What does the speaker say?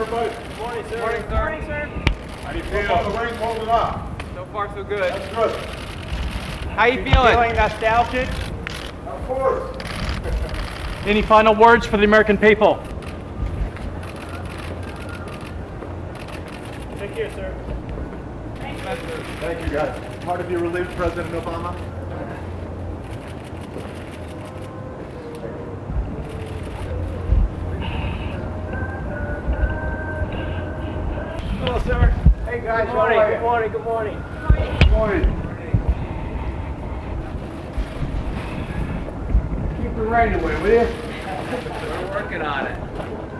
everybody. Morning, sir. Morning, sir. Morning, sir. How do you feel? The rain's holding up. So far, so good. That's good. How you feeling? Feeling nostalgic? Of course. Any final words for the American people? Take care, sir. Thank you, guys. Part of your relief, President Obama? Hello, sir. Hey, guys. Good morning. Good morning. Good morning. Good morning. Keep the rain away, will you? We're working on it.